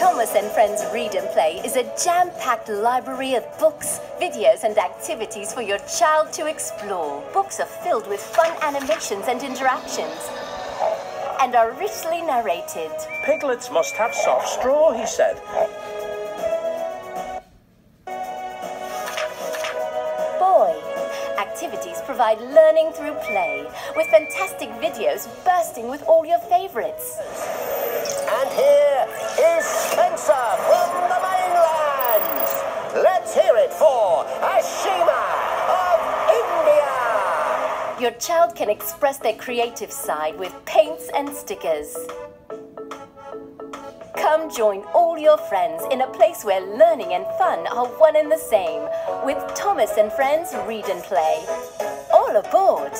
Thomas and Friends Read and Play is a jam-packed library of books, videos and activities for your child to explore. Books are filled with fun animations and interactions and are richly narrated. Piglets must have soft straw, he said. Boy, activities provide learning through play with fantastic videos bursting with all your favorites. Let's hear it for Ashima of India. Your child can express their creative side with paints and stickers. Come join all your friends in a place where learning and fun are one and the same with Thomas and Friends Read and Play. All aboard!